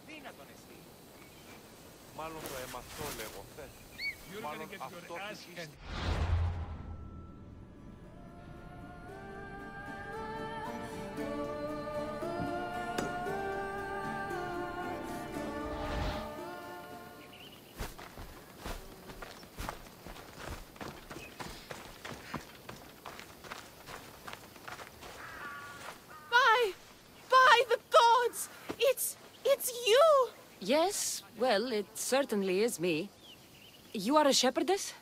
αδύνατον εσύ. Μάλλον το έμαθα, το λέγω. Μάλλον αυτό Yes, well, it certainly is me. You are a shepherdess?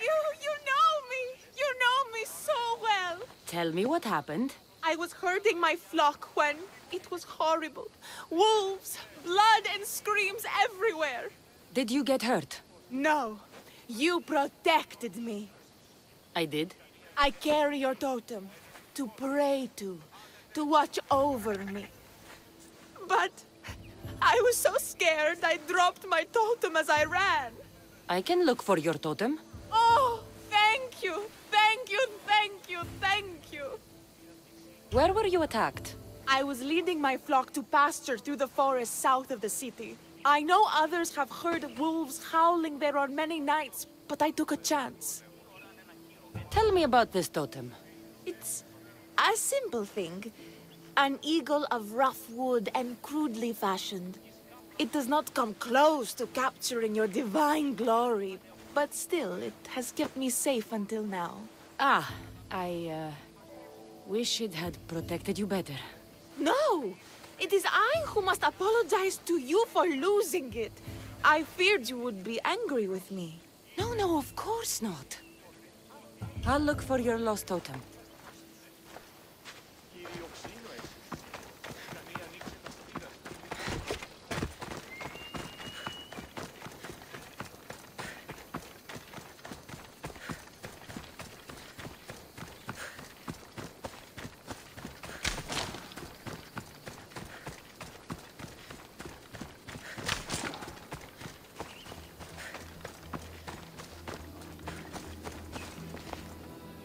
You, you know me! You know me so well! Tell me what happened. I was herding my flock when it was horrible. Wolves, blood and screams everywhere. Did you get hurt? No, you protected me. I did. I carry your totem to pray to, to watch over me. But I was so scared I dropped my totem as I ran. I can look for your totem. Oh, thank you, thank you, thank you, thank you. Where were you attacked? I was leading my flock to pasture through the forest south of the city. I know others have heard wolves howling there on many nights, but I took a chance. Tell me about this totem. It's a simple thing. An eagle of rough wood and crudely fashioned. It does not come close to capturing your divine glory, but still, it has kept me safe until now. Ah, I, uh, wish it had protected you better. No! It is I who must apologize to you for losing it. I feared you would be angry with me. No, no, of course not. I'll look for your lost totem.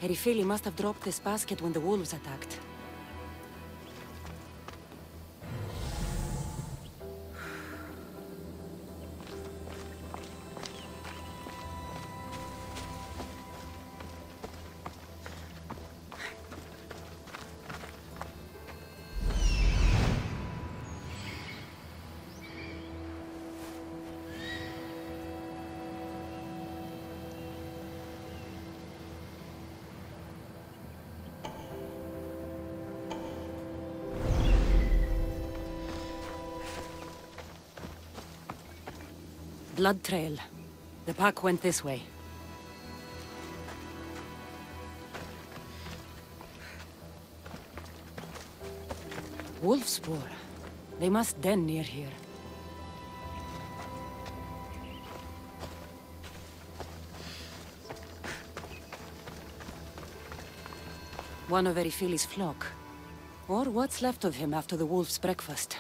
Erifili must have dropped this basket when the wolves attacked. Blood trail. The pack went this way. Wolf spoor. They must den near here. One of Erifili's flock. Or what's left of him after the wolf's breakfast.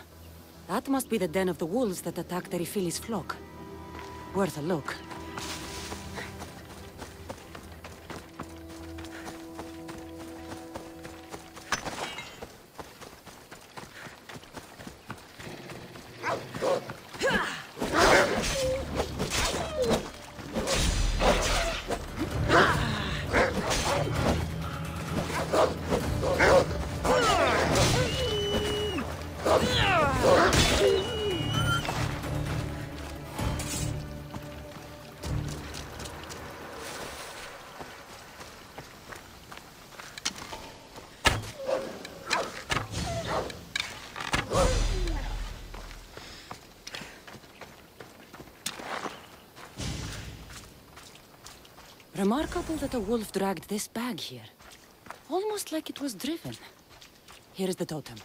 That must be the den of the wolves that attacked Erifili's flock. Worth a look. Remarkable that a wolf dragged this bag here. Almost like it was driven. Here is the totem.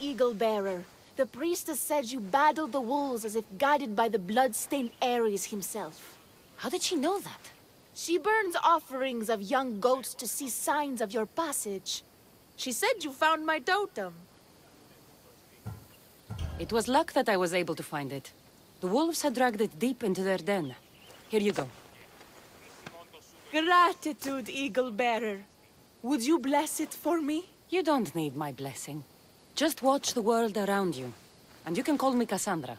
Eagle Bearer, the priestess said you battled the wolves as if guided by the blood-stained Ares himself. How did she know that? She burns offerings of young goats to see signs of your passage. She said you found my totem. It was luck that I was able to find it. The wolves had dragged it deep into their den. Here you go. Gratitude, Eagle Bearer. Would you bless it for me? You don't need my blessing. Just watch the world around you. And you can call me Cassandra.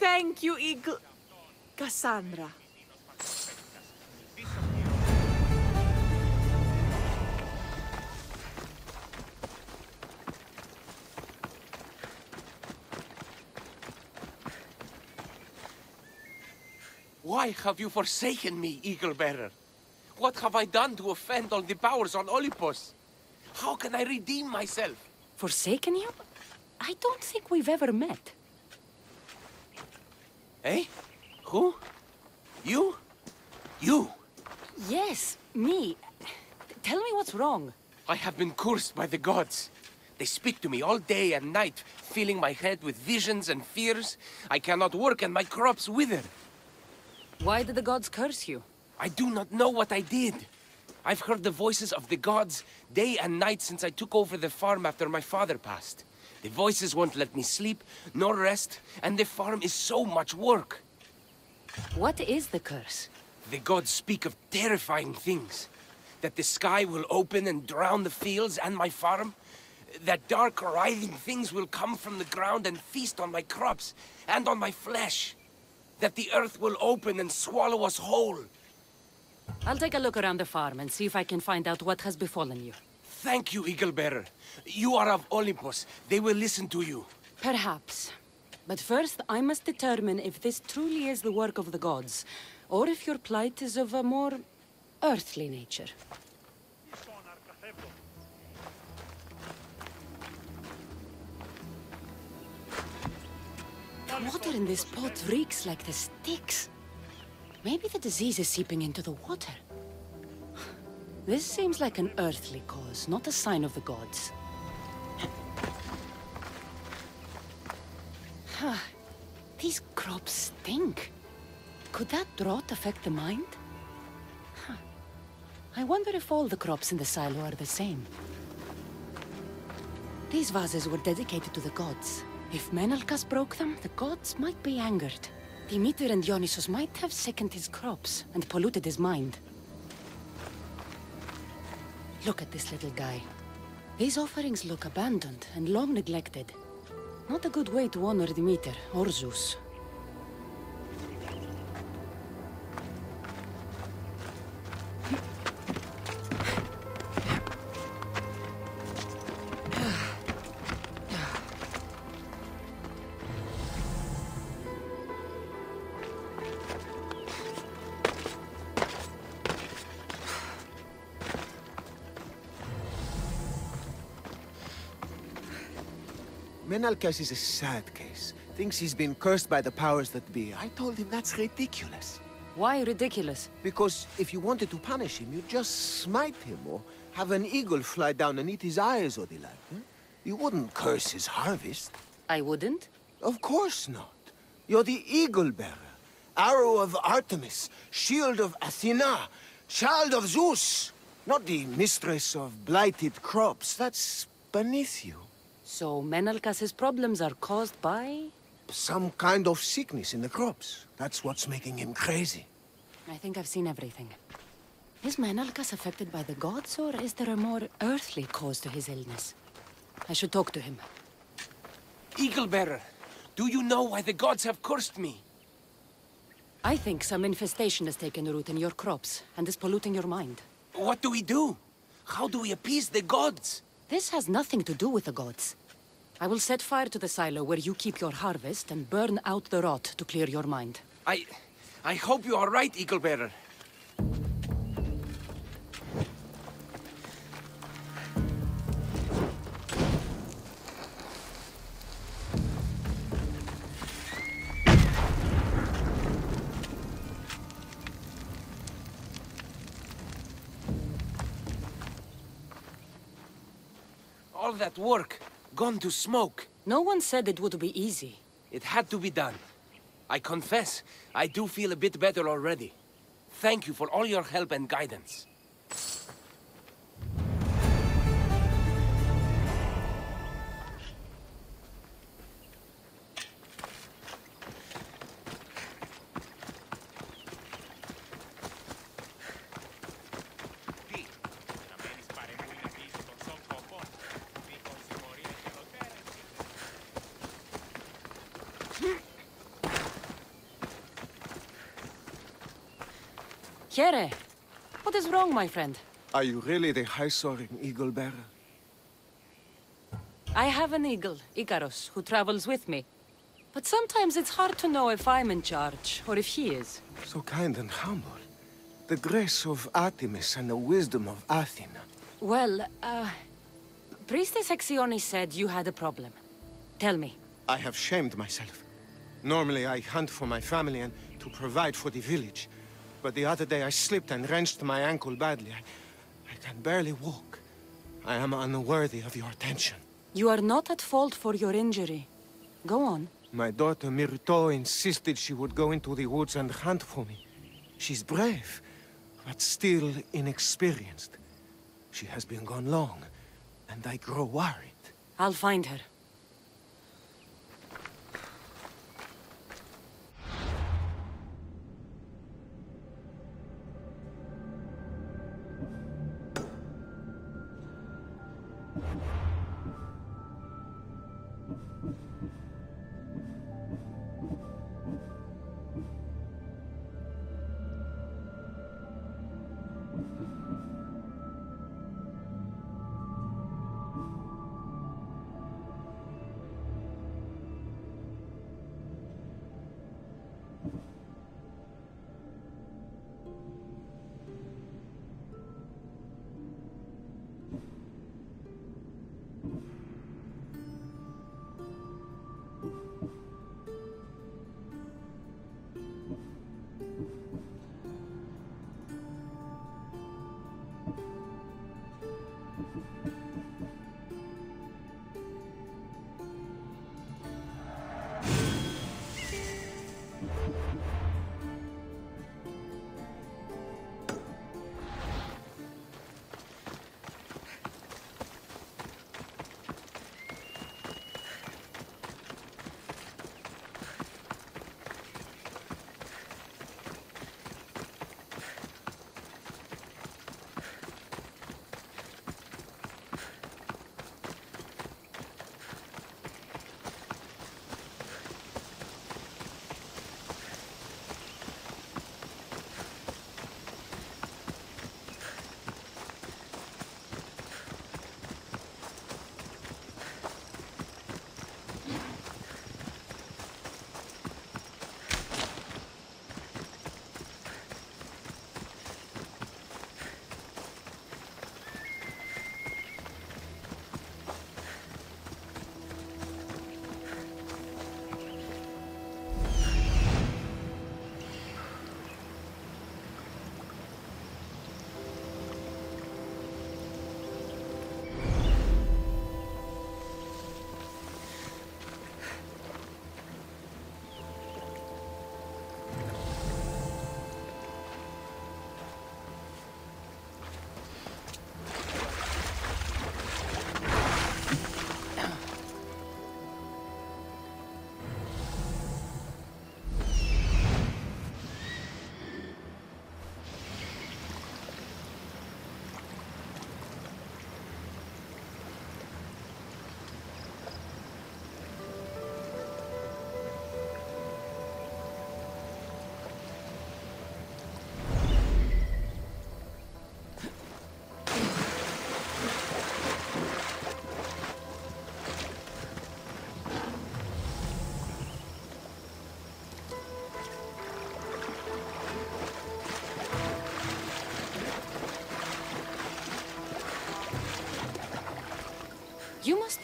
Thank you, Eagle... Cassandra. Why have you forsaken me, Eagle Bearer? What have I done to offend all the powers on Olympus? How can I redeem myself? Forsaken you? I don't think we've ever met. Eh? Who? You? You? Yes, me. Tell me what's wrong. I have been cursed by the gods. They speak to me all day and night, filling my head with visions and fears. I cannot work and my crops wither. Why did the gods curse you? I do not know what I did. I've heard the voices of the gods day and night since I took over the farm after my father passed. The voices won't let me sleep, nor rest, and the farm is so much work. What is the curse? The gods speak of terrifying things. That the sky will open and drown the fields and my farm. That dark, writhing things will come from the ground and feast on my crops and on my flesh. That the earth will open and swallow us whole. I'll take a look around the farm and see if I can find out what has befallen you. Thank you, Eagle Bearer. You are of Olympus. They will listen to you. Perhaps. But first, I must determine if this truly is the work of the gods, or if your plight is of a more earthly nature. The water in this pot reeks like the Styx. Maybe the disease is seeping into the water. This seems like an earthly cause, not a sign of the gods. These crops stink. Could that drought affect the mind? Huh. I wonder if all the crops in the silo are the same. These vases were dedicated to the gods. If Menalcas broke them, the gods might be angered. Demeter and Dionysus might have sickened his crops and polluted his mind. Look at this little guy. These offerings look abandoned and long neglected. Not a good way to honor Demeter or Zeus. Menalcas is a sad case. Thinks he's been cursed by the powers that be. I told him that's ridiculous. Why ridiculous? Because if you wanted to punish him, you'd just smite him or have an eagle fly down and eat his eyes or the like. Huh? You wouldn't curse his harvest. I wouldn't? Of course not. You're the eagle bearer. Arrow of Artemis, shield of Athena, child of Zeus. Not the mistress of blighted crops. That's beneath you. So Menalcas's problems are caused by... Some kind of sickness in the crops. That's what's making him crazy. I think I've seen everything. Is Menalcas affected by the gods, or is there a more earthly cause to his illness? I should talk to him. Eagle Bearer, do you know why the gods have cursed me? I think some infestation has taken root in your crops, and is polluting your mind. What do we do? How do we appease the gods? This has nothing to do with the gods. I will set fire to the silo where you keep your harvest and burn out the rot to clear your mind. I... I hope you are right, Eagle Bearer. All that work, gone to smoke. No one said it would be easy. It had to be done. I confess, I do feel a bit better already. Thank you for all your help and guidance. Here! What is wrong, my friend? Are you really the high-soaring eagle bearer? I have an eagle, Icarus, who travels with me. But sometimes it's hard to know if I'm in charge, or if he is. So kind and humble. The grace of Artemis and the wisdom of Athena. Well, uh... Priestess Exione said you had a problem. Tell me. I have shamed myself. Normally I hunt for my family and to provide for the village. But the other day I slipped and wrenched my ankle badly. I, I can barely walk. I am unworthy of your attention. You are not at fault for your injury. Go on. My daughter Myrto insisted she would go into the woods and hunt for me. She's brave, but still inexperienced. She has been gone long, and I grow worried. I'll find her.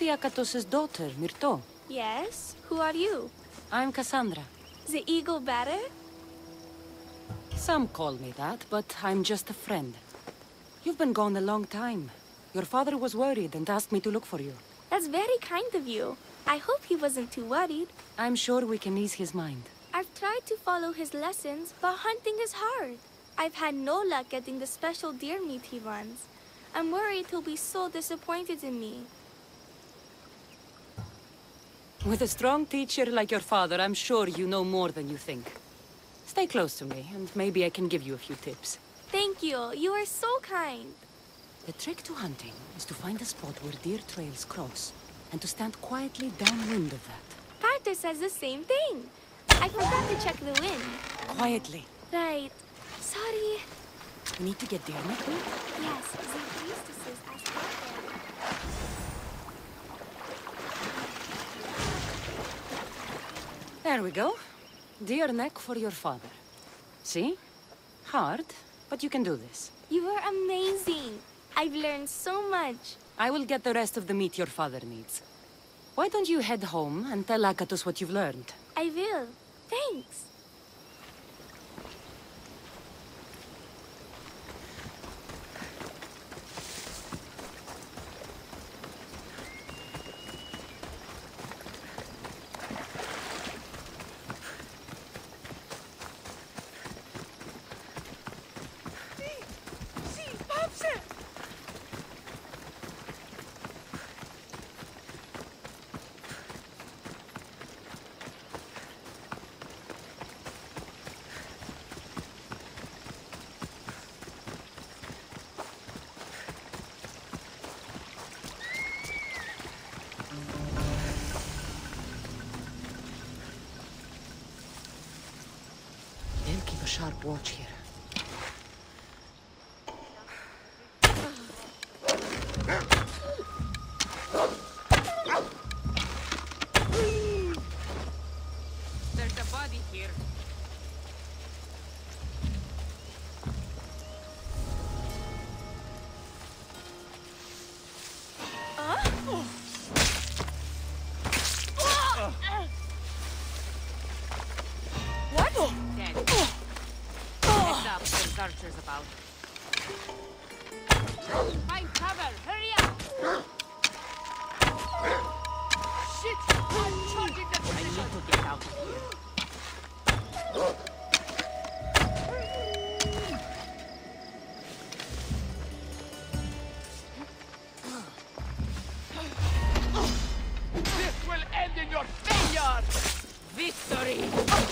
Akatos's daughter, Myrto. Yes? Who are you? I'm Cassandra. The eagle bearer? Some call me that, but I'm just a friend. You've been gone a long time. Your father was worried and asked me to look for you. That's very kind of you. I hope he wasn't too worried. I'm sure we can ease his mind. I've tried to follow his lessons, but hunting is hard. I've had no luck getting the special deer meat he wants. I'm worried he'll be so disappointed in me. With a strong teacher like your father, I'm sure you know more than you think. Stay close to me, and maybe I can give you a few tips. Thank you. You are so kind. The trick to hunting is to find a spot where deer trails cross, and to stand quietly downwind of that. Pater says the same thing. I forgot to check the wind. Quietly. Right. Sorry. We need to get deer neck meat. Yes, the priestesses asked There we go. Deer neck for your father. See? Hard, but you can do this. You are amazing. I've learned so much. I will get the rest of the meat your father needs. Why don't you head home and tell Akatos what you've learned? I will. Thanks. Sharp watch here. Victory!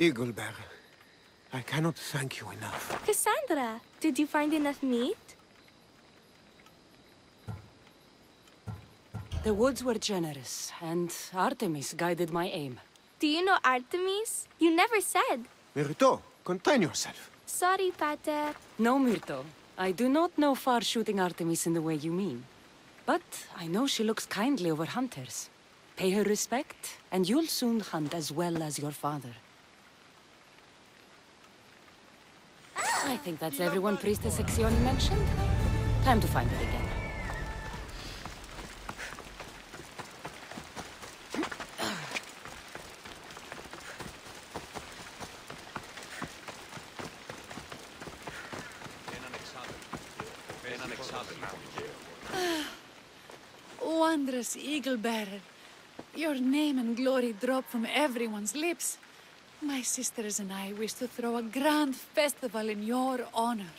Eagle I cannot thank you enough. Cassandra, did you find enough meat? The woods were generous, and Artemis guided my aim. Do you know Artemis? You never said. Myrto, contain yourself. Sorry, Pater. No, Myrto. I do not know far-shooting Artemis in the way you mean. But I know she looks kindly over hunters. Pay her respect, and you'll soon hunt as well as your father. I think that's everyone Priestess Exioni mentioned. Time to find her again. Wondrous Eagle Bearer, your name and glory drop from everyone's lips. My sisters and I wish to throw a grand festival in your honor.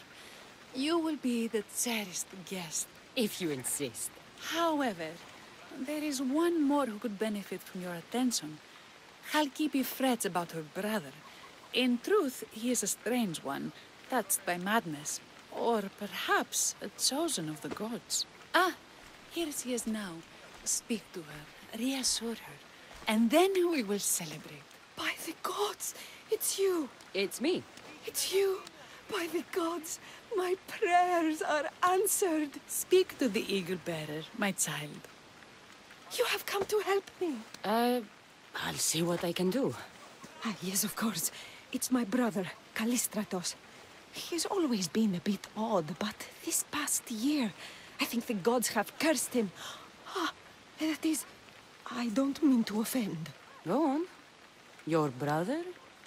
You will be the cherished guest. If you insist. However, there is one more who could benefit from your attention. Halkipi frets about her brother. In truth, he is a strange one, touched by madness, or perhaps a chosen of the gods. Ah, here she is now. Speak to her, reassure her, and then we will celebrate. By the gods, it's you! It's me. It's you! By the gods, my prayers are answered. Speak to the eagle bearer, my child. You have come to help me. Uh, I'll see what I can do. Ah, yes, of course. It's my brother, Callistratos. He's always been a bit odd, but this past year, I think the gods have cursed him. Ah, that is... I don't mean to offend. Go on. Your brother?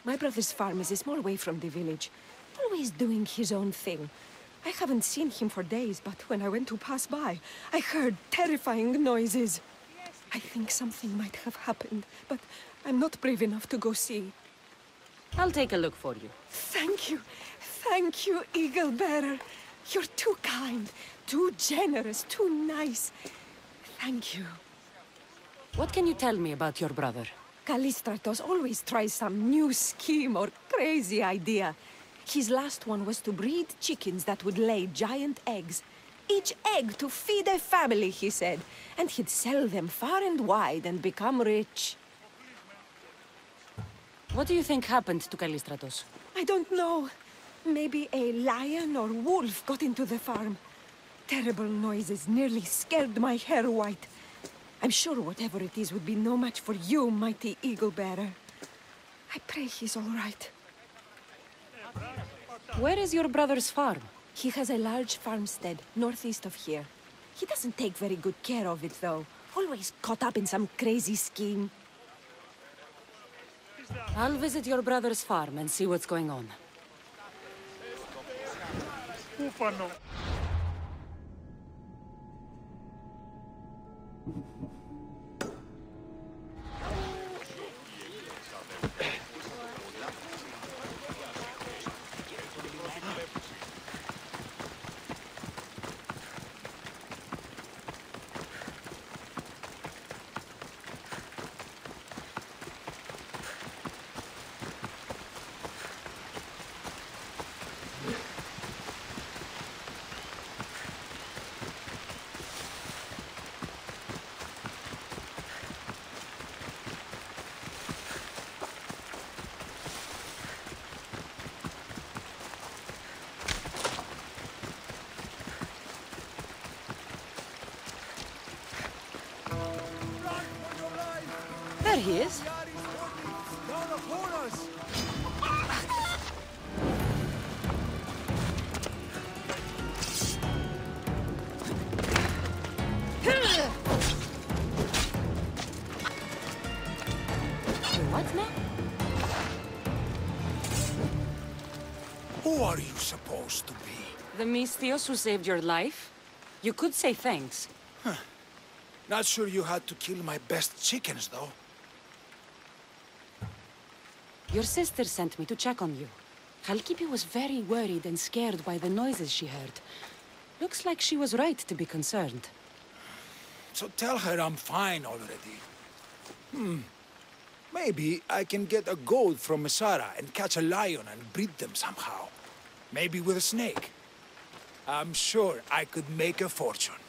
My brother's farm is a small way from the village. Always doing his own thing. I haven't seen him for days, but when I went to pass by, I heard terrifying noises. I think something might have happened, but I'm not brave enough to go see. I'll take a look for you. Thank you. Thank you, Eagle Bearer. You're too kind, too generous, too nice. Thank you. What can you tell me about your brother? Callistratos always tries some new scheme or crazy idea. His last one was to breed chickens that would lay giant eggs. Each egg to feed a family, he said. And he'd sell them far and wide and become rich. What do you think happened to Callistratos? I don't know. Maybe a lion or wolf got into the farm. Terrible noises nearly scared my hair white. I'm sure whatever it is would be no match for you, mighty eagle bearer. I pray he's all right. Where is your brother's farm? He has a large farmstead northeast of here. He doesn't take very good care of it, though. Always caught up in some crazy scheme. I'll visit your brother's farm and see what's going on. Is. What now? Who are you supposed to be? The Mystios who saved your life? You could say thanks. Not sure you had to kill my best chickens, though. Your sister sent me to check on you. Halkipi was very worried and scared by the noises she heard. Looks like she was right to be concerned. So tell her I'm fine already. Hmm. Maybe I can get a goat from Mesara and catch a lion and breed them somehow. Maybe with a snake. I'm sure I could make a fortune.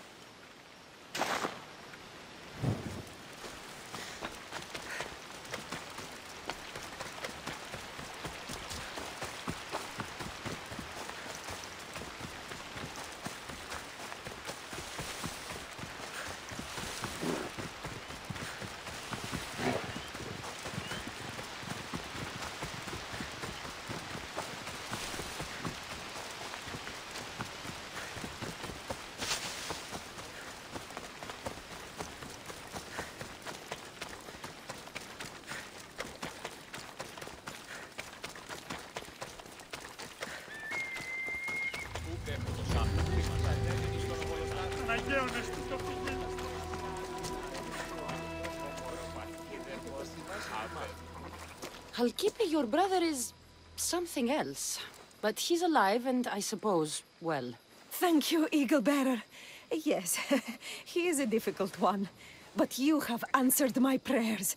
Something else. But he's alive and I suppose, well. Thank you, Eagle Bearer. Yes, he is a difficult one. But you have answered my prayers.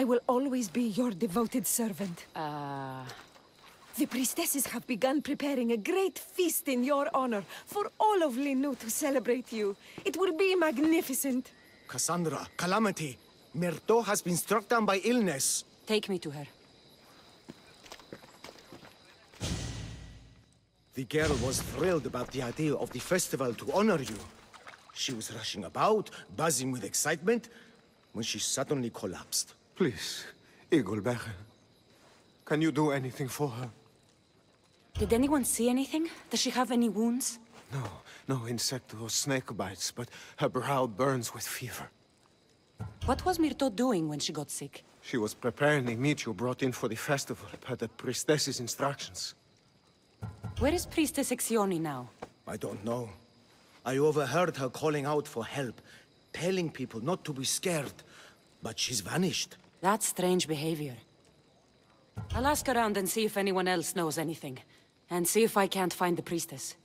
I will always be your devoted servant. Uh... The priestesses have begun preparing a great feast in your honor for all of Linu to celebrate you. It will be magnificent. Cassandra, Calamity, Myrto has been struck down by illness. Take me to her. The girl was thrilled about the idea of the festival to honor you. She was rushing about, buzzing with excitement, when she suddenly collapsed. Please, Eagle Can you do anything for her? Did anyone see anything? Does she have any wounds? No, no insect or snake bites, but her brow burns with fever. What was Myrto doing when she got sick? She was preparing the meat you brought in for the festival, per the priestess's instructions. Where is Priestess Exioni now? I don't know. I overheard her calling out for help, telling people not to be scared, but she's vanished. That's strange behavior. I'll ask around and see if anyone else knows anything. And see if I can't find the priestess.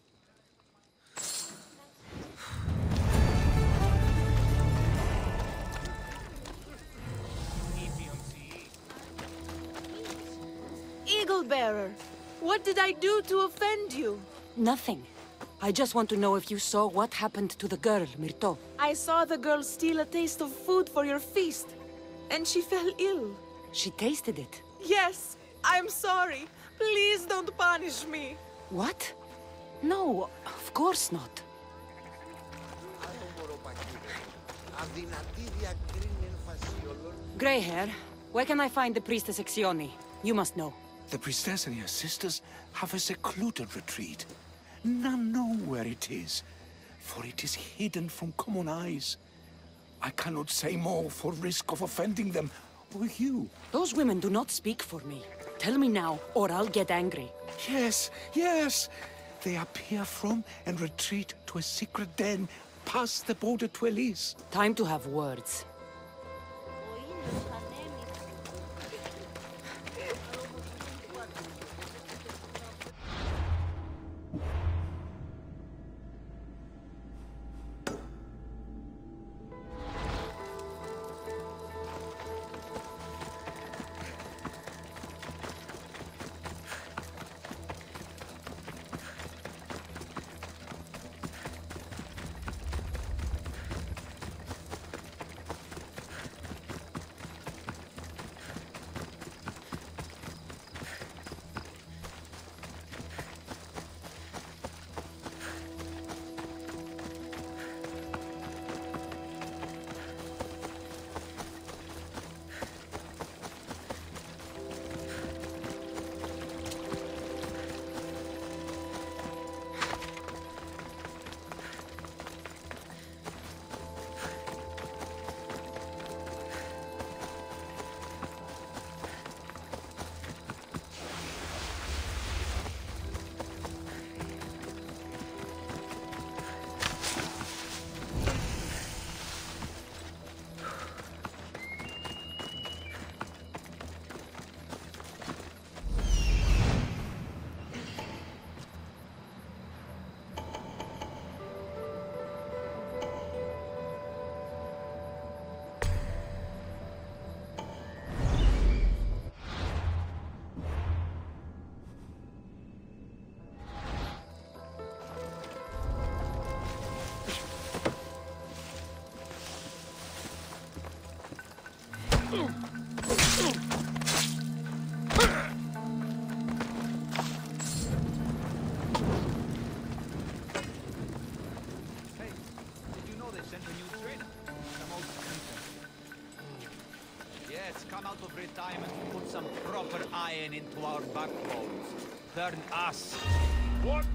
Eagle Bearer, what did I do to offend you? Nothing. I just want to know if you saw what happened to the girl, Myrto. I saw the girl steal a taste of food for your feast, and she fell ill. She tasted it. Yes, I'm sorry. Please don't punish me. What? No, of course not. Grey hair, where can I find the priestess Exioni? You must know. The priestess and her sisters have a secluded retreat. None know where it is, for it is hidden from common eyes. I cannot say more for risk of offending them, or you. Those women do not speak for me. Tell me now, or I'll get angry. Yes, yes. They appear from and retreat to a secret den past the border to Elis. Time to have words. Sent a new trainer? Some old Yes, come out of retirement and put some proper iron into our backbones. Turn us. What